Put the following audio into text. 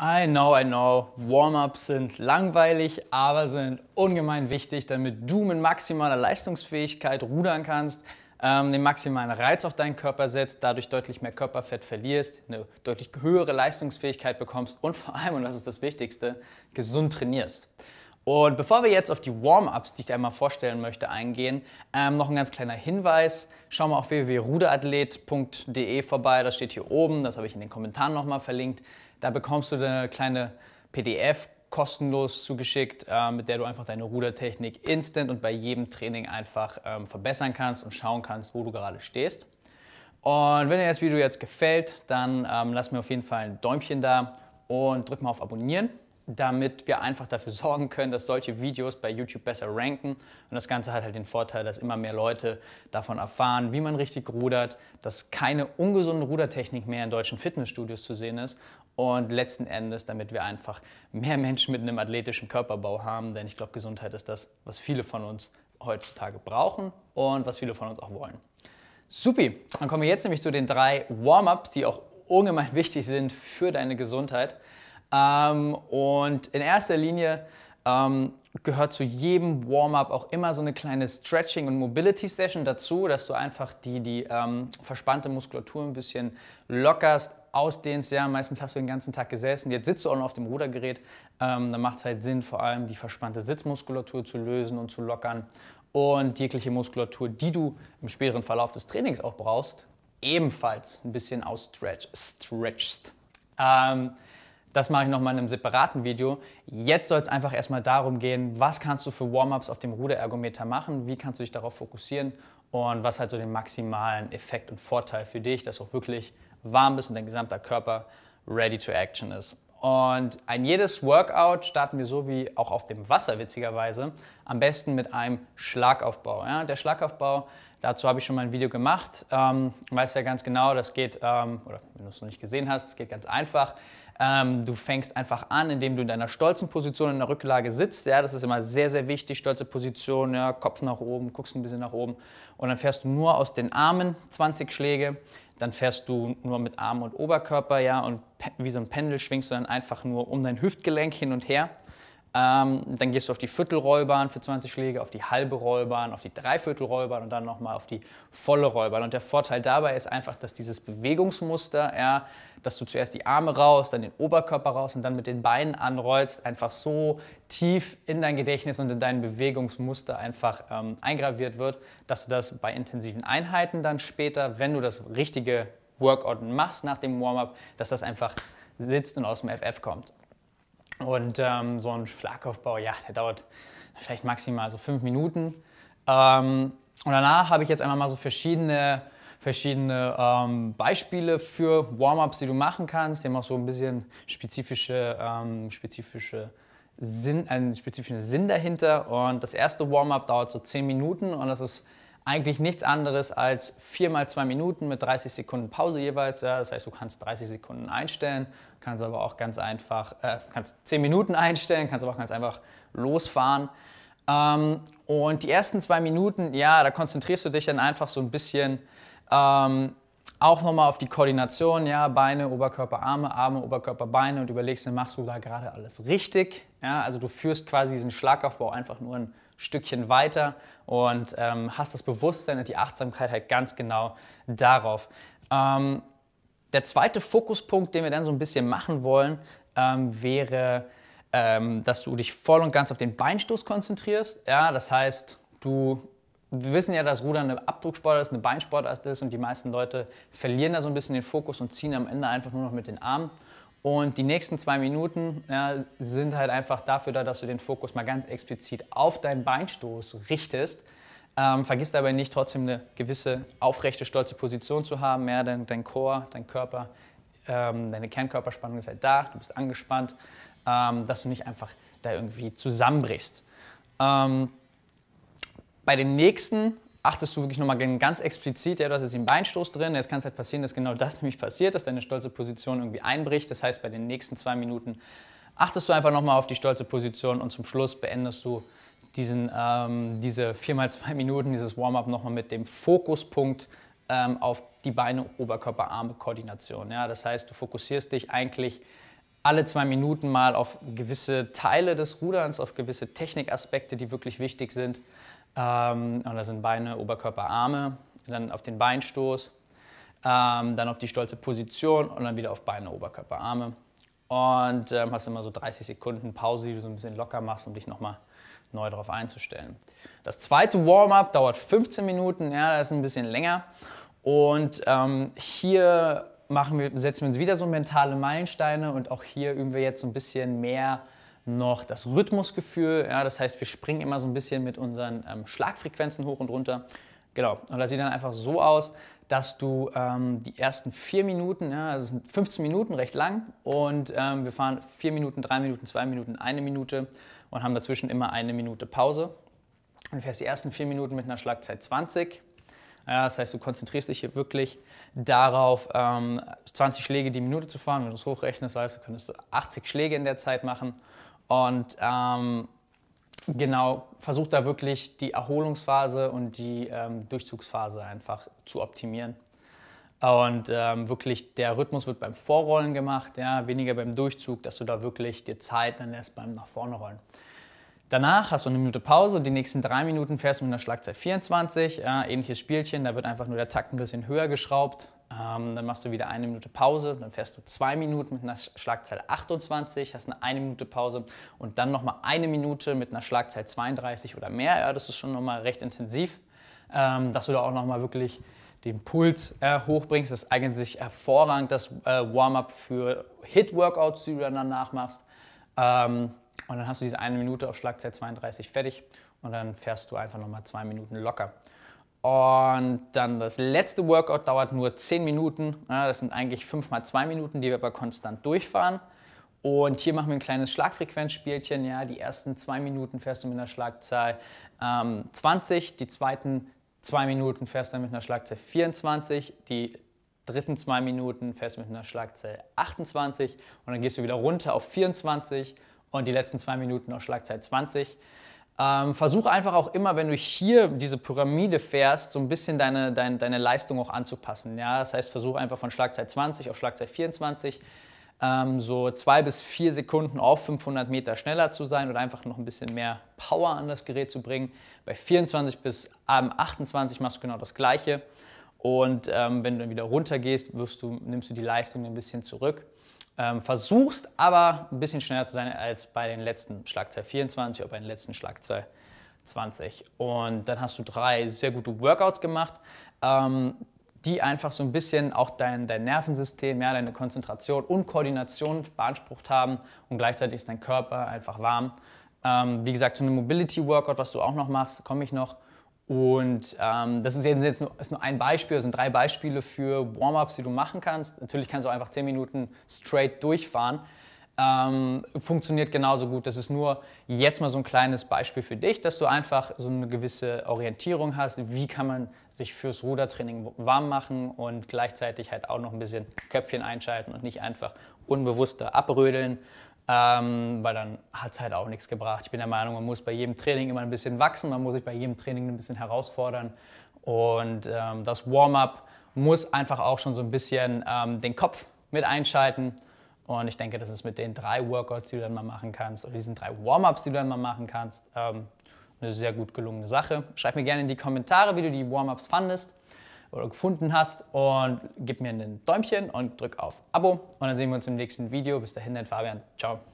I know, I know, Warm-ups sind langweilig, aber sind ungemein wichtig, damit du mit maximaler Leistungsfähigkeit rudern kannst, ähm, den maximalen Reiz auf deinen Körper setzt, dadurch deutlich mehr Körperfett verlierst, eine deutlich höhere Leistungsfähigkeit bekommst und vor allem, und das ist das Wichtigste, gesund trainierst. Und bevor wir jetzt auf die Warm-ups, die ich dir einmal vorstellen möchte, eingehen, ähm, noch ein ganz kleiner Hinweis. Schau mal auf www.ruderathlet.de vorbei, das steht hier oben, das habe ich in den Kommentaren nochmal verlinkt. Da bekommst du eine kleine PDF kostenlos zugeschickt, äh, mit der du einfach deine Rudertechnik instant und bei jedem Training einfach ähm, verbessern kannst und schauen kannst, wo du gerade stehst. Und wenn dir das Video jetzt gefällt, dann ähm, lass mir auf jeden Fall ein Däumchen da und drück mal auf Abonnieren damit wir einfach dafür sorgen können, dass solche Videos bei YouTube besser ranken. Und das Ganze hat halt den Vorteil, dass immer mehr Leute davon erfahren, wie man richtig rudert, dass keine ungesunde Rudertechnik mehr in deutschen Fitnessstudios zu sehen ist und letzten Endes, damit wir einfach mehr Menschen mit einem athletischen Körperbau haben, denn ich glaube, Gesundheit ist das, was viele von uns heutzutage brauchen und was viele von uns auch wollen. Supi, dann kommen wir jetzt nämlich zu den drei Warm-ups, die auch ungemein wichtig sind für deine Gesundheit. Ähm, und in erster Linie ähm, gehört zu jedem Warm-up auch immer so eine kleine Stretching- und Mobility-Session dazu, dass du einfach die, die ähm, verspannte Muskulatur ein bisschen lockerst, ausdehnst. Ja, meistens hast du den ganzen Tag gesessen, jetzt sitzt du auch noch auf dem Rudergerät. Ähm, dann macht es halt Sinn, vor allem die verspannte Sitzmuskulatur zu lösen und zu lockern. Und jegliche Muskulatur, die du im späteren Verlauf des Trainings auch brauchst, ebenfalls ein bisschen ausstretchst. Ähm, das mache ich nochmal in einem separaten Video. Jetzt soll es einfach erstmal darum gehen, was kannst du für Warm-ups auf dem Ruderergometer machen, wie kannst du dich darauf fokussieren und was halt so den maximalen Effekt und Vorteil für dich, dass du auch wirklich warm bist und dein gesamter Körper ready to action ist. Und ein jedes Workout starten wir so wie auch auf dem Wasser, witzigerweise, am besten mit einem Schlagaufbau. Ja, der Schlagaufbau, dazu habe ich schon mal ein Video gemacht. Ähm, weißt ja ganz genau, das geht, ähm, oder wenn du es noch nicht gesehen hast, es geht ganz einfach. Ähm, du fängst einfach an, indem du in deiner stolzen Position in der Rücklage sitzt. Ja, das ist immer sehr, sehr wichtig. Stolze Position, ja, Kopf nach oben, guckst ein bisschen nach oben. Und dann fährst du nur aus den Armen 20 Schläge. Dann fährst du nur mit Arm und Oberkörper, ja, und wie so ein Pendel schwingst du dann einfach nur um dein Hüftgelenk hin und her. Ähm, dann gehst du auf die Viertelrollbahn für 20 Schläge, auf die halbe Rollbahn, auf die Dreiviertelrollbahn und dann nochmal auf die volle Rollbahn. Und der Vorteil dabei ist einfach, dass dieses Bewegungsmuster, ja, dass du zuerst die Arme raus, dann den Oberkörper raus und dann mit den Beinen anrollst, einfach so tief in dein Gedächtnis und in dein Bewegungsmuster einfach ähm, eingraviert wird, dass du das bei intensiven Einheiten dann später, wenn du das richtige Workout machst nach dem Warm-up, dass das einfach sitzt und aus dem FF kommt. Und ähm, so ein Schlagaufbau, ja, der dauert vielleicht maximal so fünf Minuten. Ähm, und danach habe ich jetzt einmal mal so verschiedene, verschiedene ähm, Beispiele für Warm-ups, die du machen kannst. Die haben auch so ein bisschen spezifische, ähm, spezifische Sinn, einen spezifischen Sinn dahinter. Und das erste Warm-up dauert so zehn Minuten und das ist eigentlich nichts anderes als 4 mal 2 Minuten mit 30 Sekunden Pause jeweils. Ja. Das heißt, du kannst 30 Sekunden einstellen, kannst aber auch ganz einfach, äh, kannst 10 Minuten einstellen, kannst aber auch ganz einfach losfahren. Ähm, und die ersten zwei Minuten, ja, da konzentrierst du dich dann einfach so ein bisschen ähm, auch nochmal auf die Koordination, ja, Beine, Oberkörper, Arme, Arme, Oberkörper, Beine und überlegst, dann machst du da gerade alles richtig. Ja, also du führst quasi diesen Schlagaufbau einfach nur ein Stückchen weiter und ähm, hast das Bewusstsein und die Achtsamkeit halt ganz genau darauf. Ähm, der zweite Fokuspunkt, den wir dann so ein bisschen machen wollen, ähm, wäre, ähm, dass du dich voll und ganz auf den Beinstoß konzentrierst. Ja, das heißt, du wir wissen ja, dass Rudern eine Abdrucksportart ist, eine Beinsportart ist und die meisten Leute verlieren da so ein bisschen den Fokus und ziehen am Ende einfach nur noch mit den Armen. Und die nächsten zwei Minuten ja, sind halt einfach dafür da, dass du den Fokus mal ganz explizit auf deinen Beinstoß richtest. Ähm, vergiss dabei nicht, trotzdem eine gewisse aufrechte, stolze Position zu haben. Ja, dein, dein Chor, dein Körper, ähm, deine Kernkörperspannung ist halt da, du bist angespannt, ähm, dass du nicht einfach da irgendwie zusammenbrichst. Ähm, bei den nächsten achtest du wirklich nochmal ganz explizit, ja, du hast jetzt den Beinstoß drin, jetzt kann es halt passieren, dass genau das nämlich passiert, dass deine stolze Position irgendwie einbricht. Das heißt, bei den nächsten zwei Minuten achtest du einfach nochmal auf die stolze Position und zum Schluss beendest du diesen, ähm, diese 4 mal 2 Minuten, dieses Warm-up nochmal mit dem Fokuspunkt ähm, auf die Beine, Oberkörper, Arme Koordination. Ja? Das heißt, du fokussierst dich eigentlich alle zwei Minuten mal auf gewisse Teile des Ruderns, auf gewisse Technikaspekte, die wirklich wichtig sind. Ähm, und das sind Beine, Oberkörper, Arme, dann auf den Beinstoß, ähm, dann auf die stolze Position und dann wieder auf Beine, Oberkörper, Arme. Und ähm, hast immer so 30 Sekunden Pause, die du so ein bisschen locker machst, um dich nochmal neu darauf einzustellen. Das zweite Warm-up dauert 15 Minuten, ja, das ist ein bisschen länger. Und ähm, hier machen wir, setzen wir uns wieder so mentale Meilensteine und auch hier üben wir jetzt so ein bisschen mehr noch das Rhythmusgefühl. Ja, das heißt, wir springen immer so ein bisschen mit unseren ähm, Schlagfrequenzen hoch und runter. Genau. Und das sieht dann einfach so aus, dass du ähm, die ersten vier Minuten, ja, das sind 15 Minuten, recht lang, und ähm, wir fahren vier Minuten, drei Minuten, zwei Minuten, eine Minute und haben dazwischen immer eine Minute Pause. Und du fährst die ersten vier Minuten mit einer Schlagzeit 20. Ja, das heißt, du konzentrierst dich hier wirklich darauf, ähm, 20 Schläge die Minute zu fahren. Wenn du es hochrechnest, weißt du, könntest du 80 Schläge in der Zeit machen. Und ähm, genau, versuch da wirklich die Erholungsphase und die ähm, Durchzugsphase einfach zu optimieren. Und ähm, wirklich der Rhythmus wird beim Vorrollen gemacht, ja, weniger beim Durchzug, dass du da wirklich dir Zeit dann lässt beim nach vorne rollen. Danach hast du eine Minute Pause und die nächsten drei Minuten fährst du mit einer Schlagzeit 24. Ja, ähnliches Spielchen, da wird einfach nur der Takt ein bisschen höher geschraubt. Ähm, dann machst du wieder eine Minute Pause, dann fährst du zwei Minuten mit einer Schlagzahl 28, hast eine eine Minute Pause und dann nochmal eine Minute mit einer Schlagzahl 32 oder mehr. Ja, das ist schon nochmal recht intensiv, ähm, dass du da auch nochmal wirklich den Puls äh, hochbringst. Das eignet sich hervorragend, das äh, Warm-up für Hit-Workouts, die du dann danach machst. Ähm, und dann hast du diese eine Minute auf Schlagzeit 32 fertig und dann fährst du einfach nochmal zwei Minuten locker. Und dann das letzte Workout dauert nur 10 Minuten. Ja, das sind eigentlich 5 mal 2 Minuten, die wir aber konstant durchfahren. Und hier machen wir ein kleines Schlagfrequenzspielchen. Ja, die ersten 2 Minuten fährst du mit einer Schlagzahl ähm, 20, die zweiten 2 Minuten fährst du mit einer Schlagzahl 24, die dritten 2 Minuten fährst du mit einer Schlagzahl 28 und dann gehst du wieder runter auf 24 und die letzten 2 Minuten auf Schlagzahl 20. Ähm, versuche einfach auch immer, wenn du hier diese Pyramide fährst, so ein bisschen deine, deine, deine Leistung auch anzupassen. Ja? Das heißt, versuche einfach von Schlagzeit 20 auf Schlagzeit 24 ähm, so zwei bis vier Sekunden auf 500 Meter schneller zu sein oder einfach noch ein bisschen mehr Power an das Gerät zu bringen. Bei 24 bis ähm, 28 machst du genau das Gleiche. Und ähm, wenn du dann wieder runter gehst, wirst du, nimmst du die Leistung ein bisschen zurück. Ähm, versuchst aber ein bisschen schneller zu sein als bei den letzten Schlagzeil 24 oder bei den letzten Schlagzeil 20. Und dann hast du drei sehr gute Workouts gemacht, ähm, die einfach so ein bisschen auch dein, dein Nervensystem, ja, deine Konzentration und Koordination beansprucht haben und gleichzeitig ist dein Körper einfach warm. Ähm, wie gesagt, so eine Mobility-Workout, was du auch noch machst, komme ich noch. Und ähm, das ist jetzt nur, ist nur ein Beispiel, das sind drei Beispiele für Warm-ups, die du machen kannst. Natürlich kannst du einfach 10 Minuten straight durchfahren. Ähm, funktioniert genauso gut. Das ist nur jetzt mal so ein kleines Beispiel für dich, dass du einfach so eine gewisse Orientierung hast. Wie kann man sich fürs Rudertraining warm machen und gleichzeitig halt auch noch ein bisschen Köpfchen einschalten und nicht einfach unbewusster abrödeln ähm, weil dann hat es halt auch nichts gebracht. Ich bin der Meinung, man muss bei jedem Training immer ein bisschen wachsen, man muss sich bei jedem Training ein bisschen herausfordern und ähm, das Warm-up muss einfach auch schon so ein bisschen ähm, den Kopf mit einschalten und ich denke, das ist mit den drei Workouts, die du dann mal machen kannst oder diesen drei Warm-ups, die du dann mal machen kannst, ähm, eine sehr gut gelungene Sache. Schreib mir gerne in die Kommentare, wie du die Warm-ups fandest oder gefunden hast und gib mir ein Däumchen und drück auf Abo und dann sehen wir uns im nächsten Video. Bis dahin, dein Fabian. Ciao.